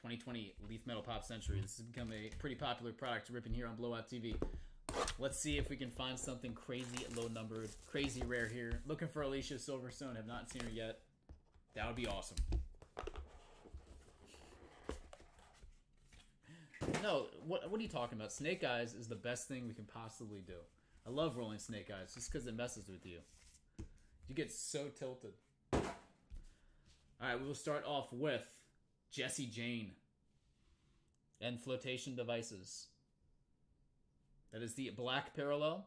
2020 Leaf Metal Pop Century. This has become a pretty popular product to rip in here on Blowout TV. Let's see if we can find something crazy low numbered, crazy rare here. Looking for Alicia Silverstone. Have not seen her yet. That would be awesome. No, what what are you talking about? Snake Eyes is the best thing we can possibly do. I love rolling Snake Eyes just because it messes with you. You get so tilted. All right, we will start off with Jesse Jane and flotation devices. That is the black parallel.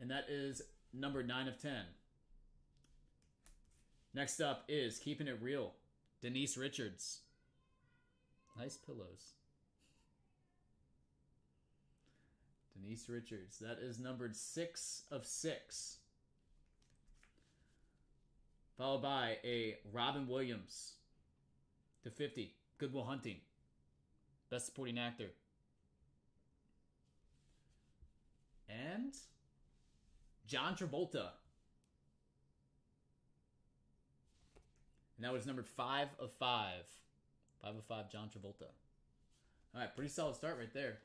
And that is number 9 of 10. Next up is Keeping It Real, Denise Richards. Nice pillows. Denise Richards. That is numbered 6 of 6. Followed by a Robin Williams to 50. Good Will Hunting. Best Supporting Actor. And John Travolta. And that was number 5 of 5. 5 of 5, John Travolta. All right, pretty solid start right there.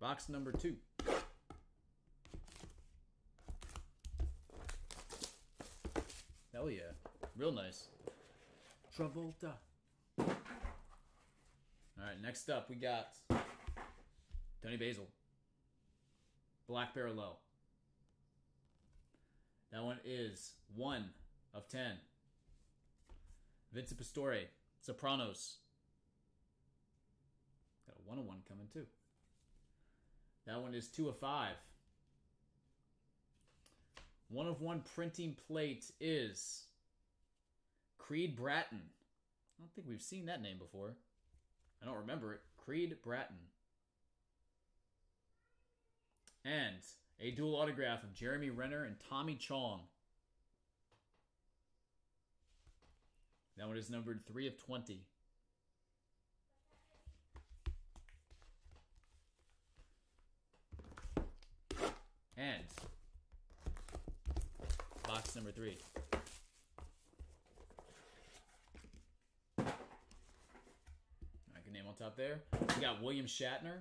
Box number two. Hell yeah. Real nice. Travolta. Alright, next up we got Toni Basil. Black Parallel. That one is 1 of 10. Vincent Pastore. Sopranos. Got a 101 coming too. That one is 2 of 5. One of one printing plate is Creed Bratton. I don't think we've seen that name before. I don't remember it. Creed Bratton. And a dual autograph of Jeremy Renner and Tommy Chong. That one is numbered 3 of 20. And box number three. Name on top there. We got William Shatner.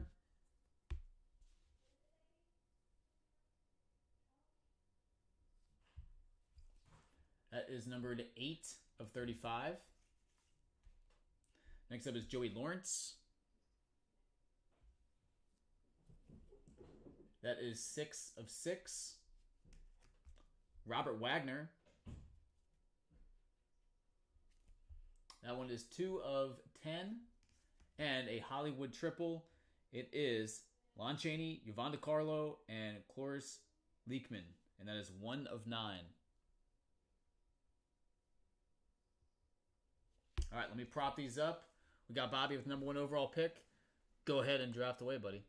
That is numbered 8 of 35. Next up is Joey Lawrence. That is 6 of 6. Robert Wagner. That one is 2 of 10. And a Hollywood triple. It is Lon Chaney, Yvonne De Carlo, and Cloris Leachman. And that is 1 of 9. All right, let me prop these up. We got Bobby with number one overall pick. Go ahead and draft away, buddy.